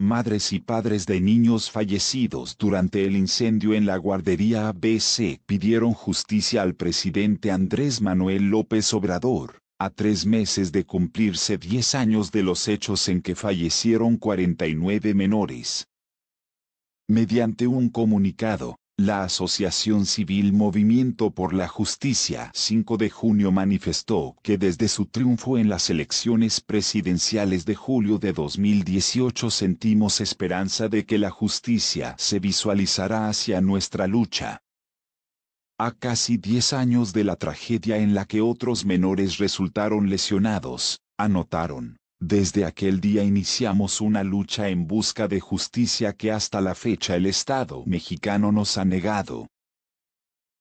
madres y padres de niños fallecidos durante el incendio en la guardería ABC pidieron justicia al presidente Andrés Manuel López Obrador, a tres meses de cumplirse 10 años de los hechos en que fallecieron 49 menores. Mediante un comunicado, la Asociación Civil Movimiento por la Justicia 5 de junio manifestó que desde su triunfo en las elecciones presidenciales de julio de 2018 sentimos esperanza de que la justicia se visualizará hacia nuestra lucha. A casi 10 años de la tragedia en la que otros menores resultaron lesionados, anotaron. Desde aquel día iniciamos una lucha en busca de justicia que hasta la fecha el Estado mexicano nos ha negado.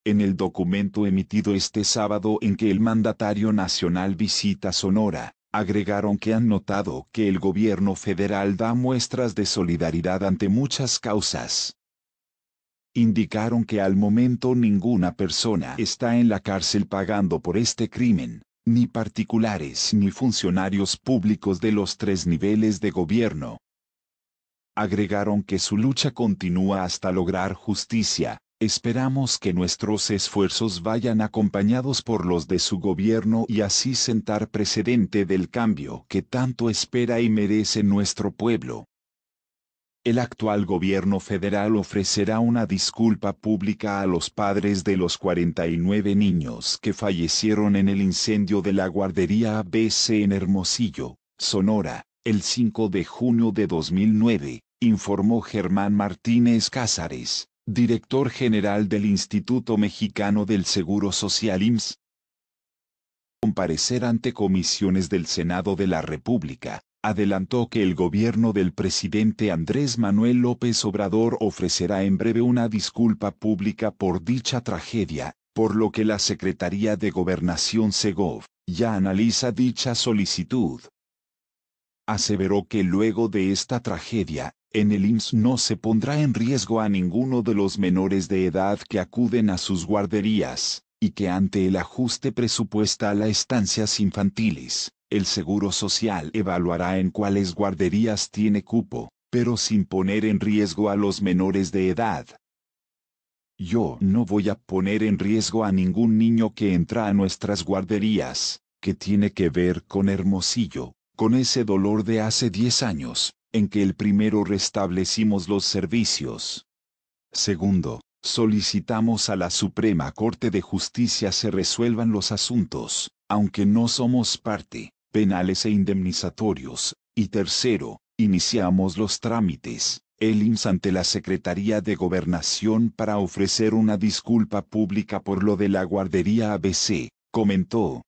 En el documento emitido este sábado en que el mandatario nacional visita Sonora, agregaron que han notado que el gobierno federal da muestras de solidaridad ante muchas causas. Indicaron que al momento ninguna persona está en la cárcel pagando por este crimen, ni particulares ni funcionarios públicos de los tres niveles de gobierno. Agregaron que su lucha continúa hasta lograr justicia, esperamos que nuestros esfuerzos vayan acompañados por los de su gobierno y así sentar precedente del cambio que tanto espera y merece nuestro pueblo. El actual gobierno federal ofrecerá una disculpa pública a los padres de los 49 niños que fallecieron en el incendio de la guardería ABC en Hermosillo, Sonora, el 5 de junio de 2009, informó Germán Martínez Cázares, director general del Instituto Mexicano del Seguro Social IMSS. Comparecer ante comisiones del Senado de la República, adelantó que el gobierno del presidente Andrés Manuel López Obrador ofrecerá en breve una disculpa pública por dicha tragedia, por lo que la Secretaría de Gobernación Segov ya analiza dicha solicitud. Aseveró que luego de esta tragedia, en el IMSS no se pondrá en riesgo a ninguno de los menores de edad que acuden a sus guarderías, y que ante el ajuste presupuestal a estancias infantiles, el Seguro Social evaluará en cuáles guarderías tiene cupo, pero sin poner en riesgo a los menores de edad. Yo no voy a poner en riesgo a ningún niño que entra a nuestras guarderías, que tiene que ver con Hermosillo, con ese dolor de hace 10 años, en que el primero restablecimos los servicios. Segundo, solicitamos a la Suprema Corte de Justicia se resuelvan los asuntos, aunque no somos parte, penales e indemnizatorios, y tercero, iniciamos los trámites, el IMSS ante la Secretaría de Gobernación para ofrecer una disculpa pública por lo de la guardería ABC, comentó.